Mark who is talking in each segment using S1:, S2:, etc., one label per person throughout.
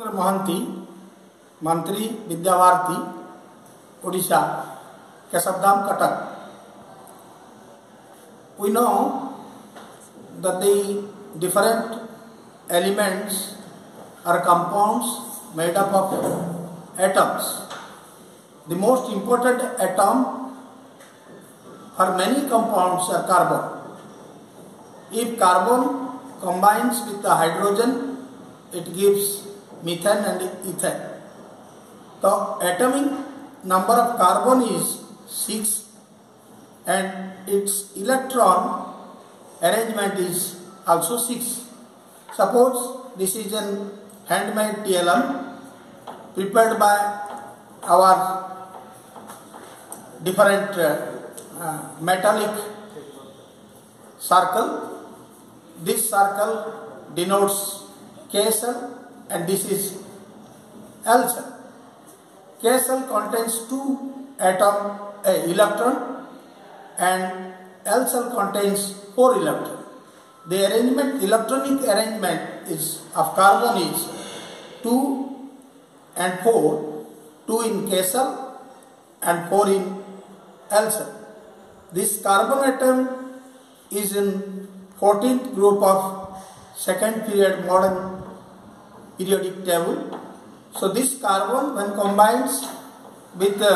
S1: ଚନ୍ଦ୍ର ମହାନ୍ତି ମନ୍ତ୍ରୀ Vidyabharati Odisha କେଶବଧାମ Cuttack we know that the different elements are compounds made up of atoms. The most important atom for many compounds are carbon. If carbon combines with the hydrogen, it gives methane and ethane. The atomic number of carbon is 6 and its electron arrangement is also 6. Suppose this is an handmade TLM prepared by our different uh, uh, metallic circle. This circle denotes K shell and this is L shell. K shell contains two atom uh, electron and L shell contains 4 electron. The arrangement, electronic arrangement is of carbon is 2 and 4, 2 in K shell and 4 in L shell. This carbon atom is in 14th group of second period modern periodic table. So this carbon when combines with the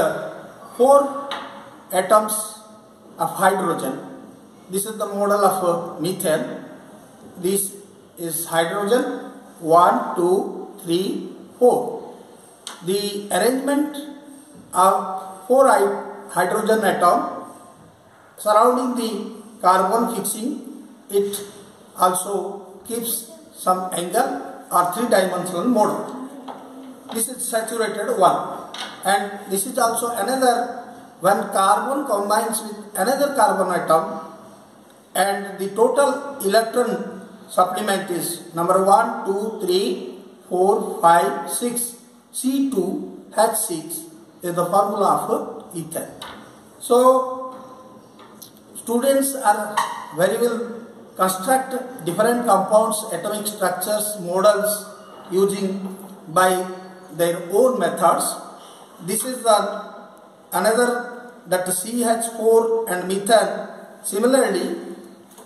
S1: 4 atoms of hydrogen. This is the model of uh, methane. This is hydrogen 1, 2, 3, 4. The arrangement of 4 hydrogen atom surrounding the carbon fixing it also keeps some angle or three dimensional model. This is saturated one and this is also another when carbon combines with another carbon atom and the total electron supplement is number 1, 2, 3, 4, 5, 6. C2 H6 is the formula of ethane. So students are very well construct different compounds, atomic structures, models using by their own methods. This is the another that CH4 and methane. Similarly,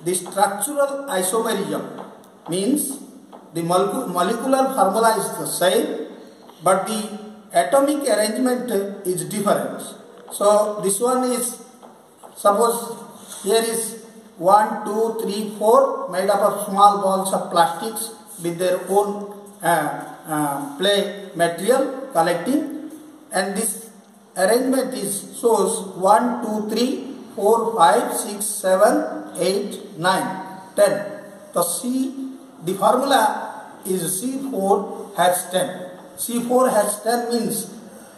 S1: the structural isomerism means the molecular formula is the same, but the atomic arrangement is different. So this one is suppose here is 1, 2, 3, 4 made up of small balls of plastics with their own uh, uh, play material collecting and this arrangement is shows 1, 2, 3, 4, 5, 6, 7, 8, 9, 10. The C, the formula is C4 has 10. C4 has 10 means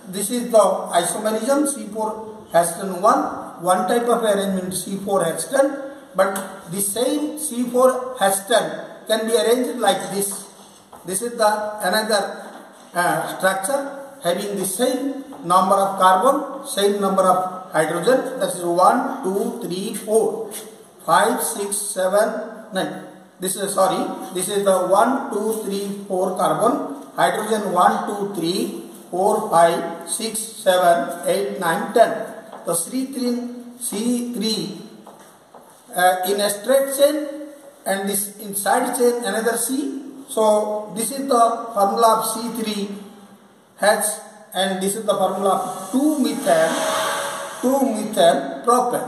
S1: this is the isomerism C4 has 10 1. One type of arrangement C4 has 10 but the same C4 has 10 can be arranged like this. This is the another uh, structure having the same number of carbon, same number of hydrogen that is 1, 2, 3, 4, 5, 6, 7, 9. This is sorry, this is the 1, 2, 3, 4 carbon, hydrogen 1, 2, 3, 4, 5, 6, 7, 8, 9, 10. The C3, C3 uh, in a straight chain and this inside chain another C. So this is the formula of C3 H and this is the formula of 2 methane 2 methane propane.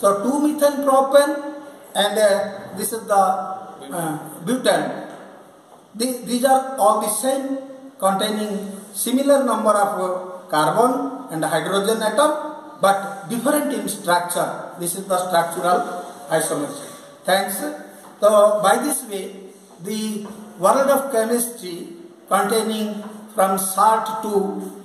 S1: So 2 methane propane and uh, this is the uh, butane. The, these are all the same containing similar number of carbon and hydrogen atom but different in structure. This is the structural isomerism. Thanks. So by this way the world of chemistry containing from salt to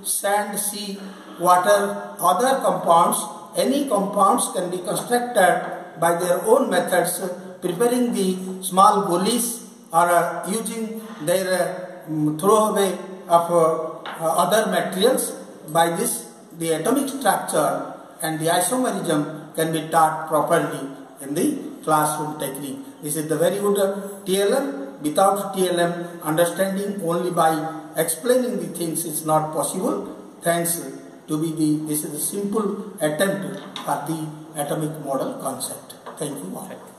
S1: sand, sea, water, other compounds, any compounds can be constructed by their own methods, preparing the small gullies or uh, using their uh, throwaway of uh, other materials. By this, the atomic structure and the isomerism can be taught properly in the classroom technique. This is the very good TLM without TLM understanding only by explaining the things is not possible. Thanks to be the this is a simple attempt for the atomic model concept. Thank you all.